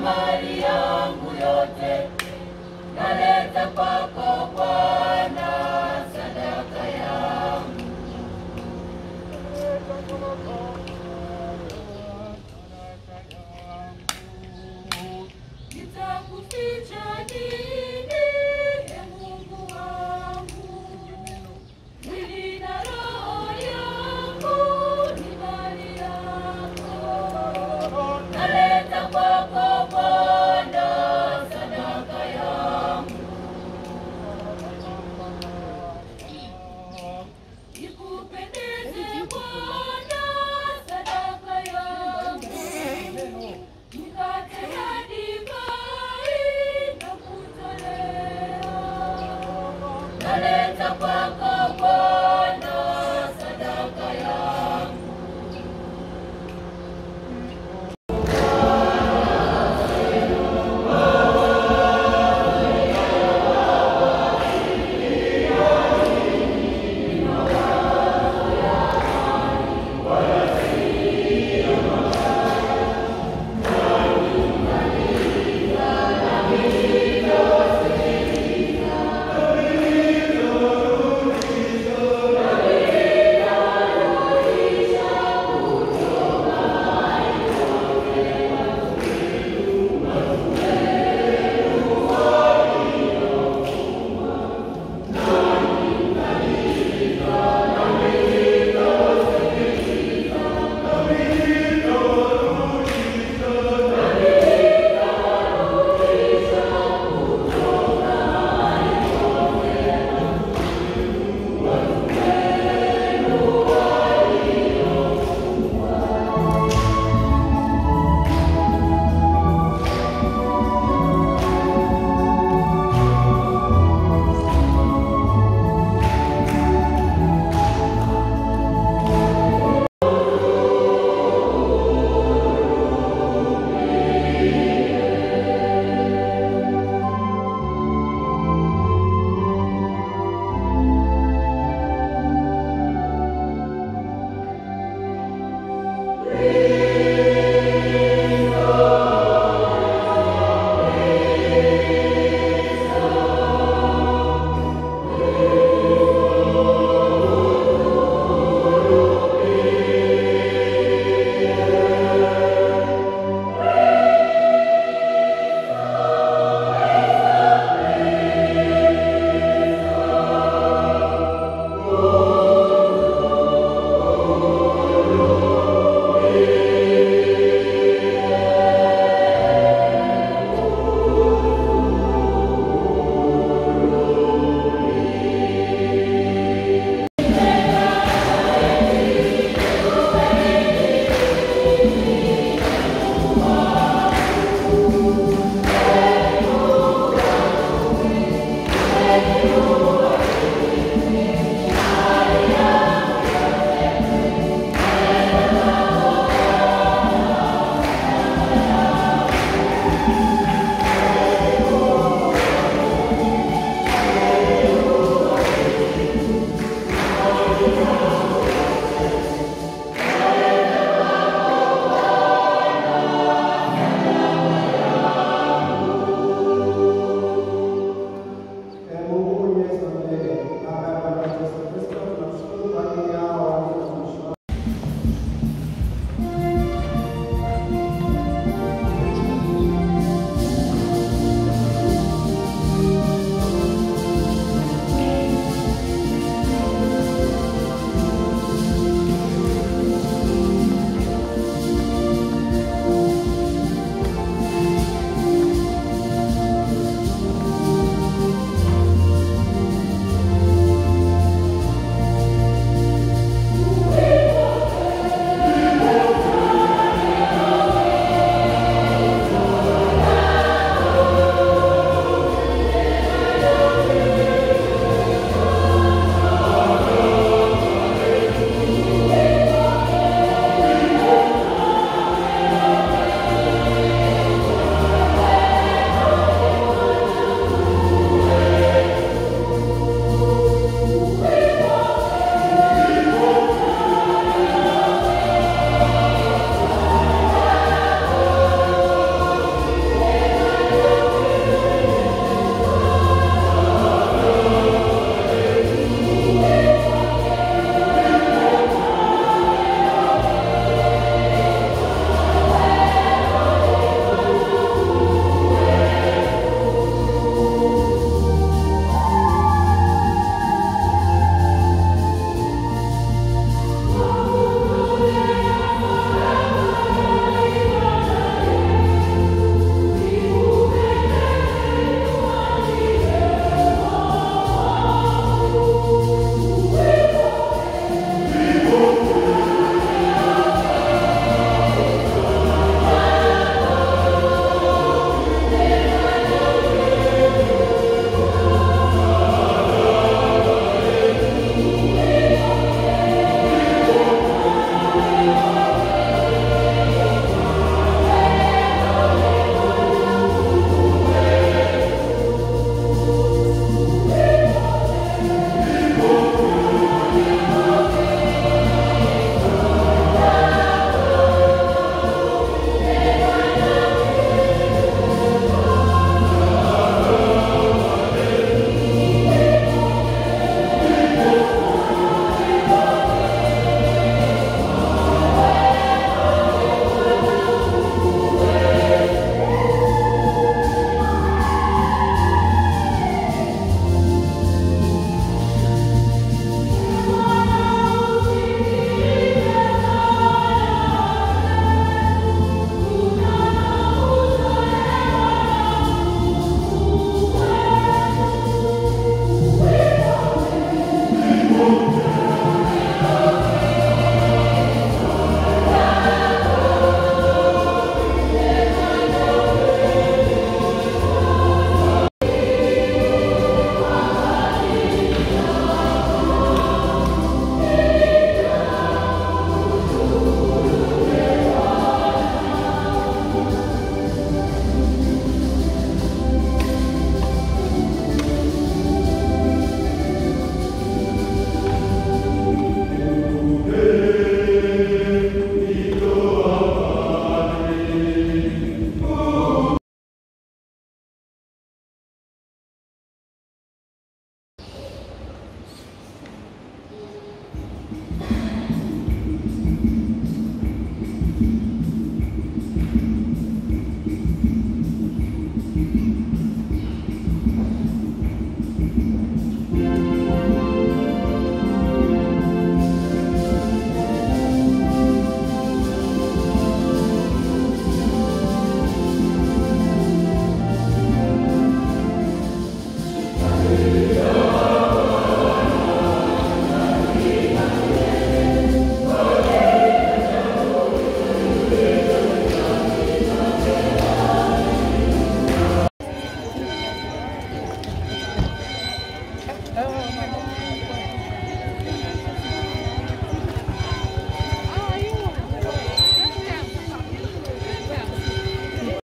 Maria.